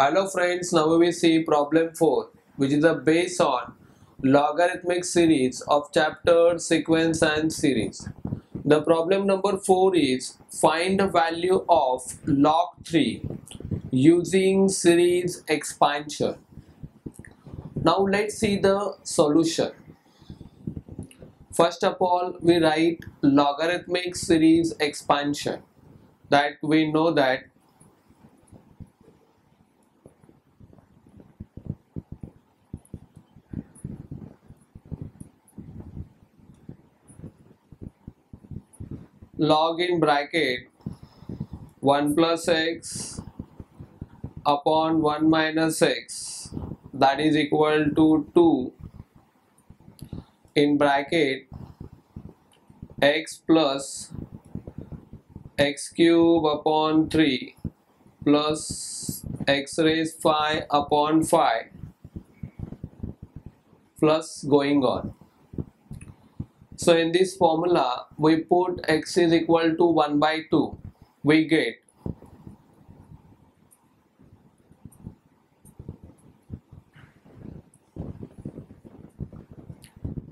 Hello friends, now we see problem 4 which is a base on logarithmic series of chapter, sequence and series. The problem number 4 is find the value of log 3 using series expansion. Now let's see the solution. First of all we write logarithmic series expansion that we know that log in bracket 1 plus x upon 1 minus x that is equal to 2 in bracket x plus x cube upon 3 plus x raised 5 upon 5 plus going on so in this formula, we put x is equal to 1 by 2. We get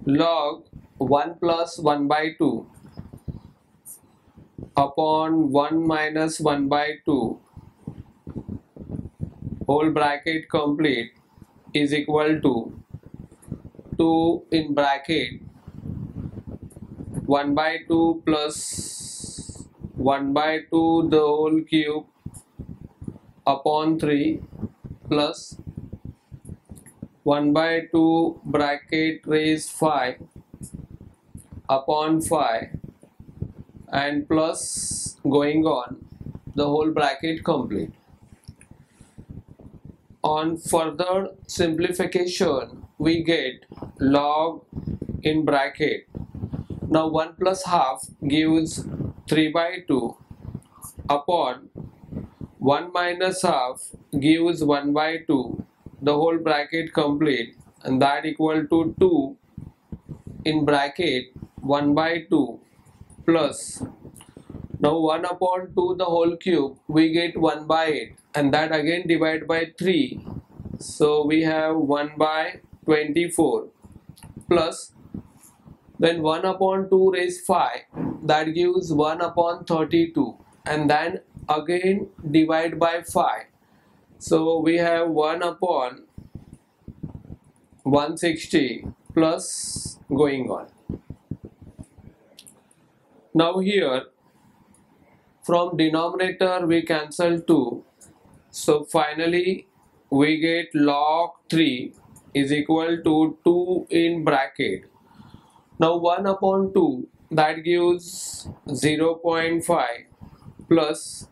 log 1 plus 1 by 2 upon 1 minus 1 by 2 whole bracket complete is equal to 2 in bracket 1 by 2 plus 1 by 2 the whole cube upon 3 plus 1 by 2 bracket raise 5 upon 5 and plus going on the whole bracket complete. On further simplification we get log in bracket now 1 plus half gives 3 by 2 upon 1 minus half gives 1 by 2 the whole bracket complete. And that equal to 2 in bracket 1 by 2 plus. Now 1 upon 2 the whole cube we get 1 by 8 and that again divide by 3 so we have 1 by 24 plus then 1 upon 2 raised 5 that gives 1 upon 32 and then again divide by 5 so we have 1 upon 160 plus going on. Now here from denominator we cancel 2 so finally we get log 3 is equal to 2 in bracket now 1 upon 2 that gives 0 0.5 plus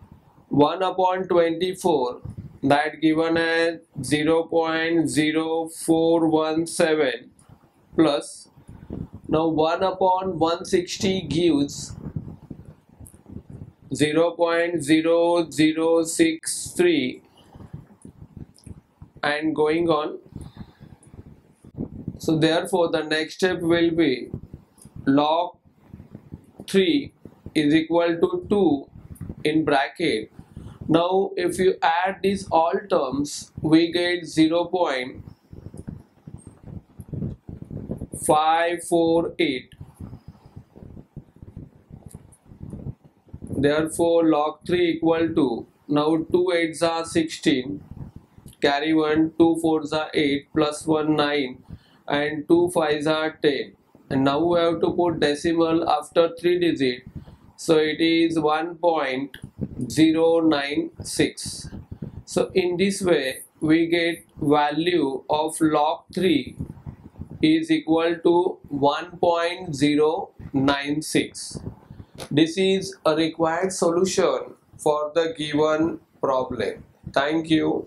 1 upon 24 that given as 0 0.0417 plus now 1 upon 160 gives 0 0.0063 and going on. So therefore the next step will be log 3 is equal to 2 in bracket. Now if you add these all terms we get 0 0.548 therefore log 3 equal to now 2 8s are 16 carry 1 2 4s are 8 plus 1 9 and 2 5s are 10 and now we have to put decimal after 3 digit. So it is 1.096 so in this way we get value of log 3 is equal to 1.096 this is a required solution for the given problem. Thank you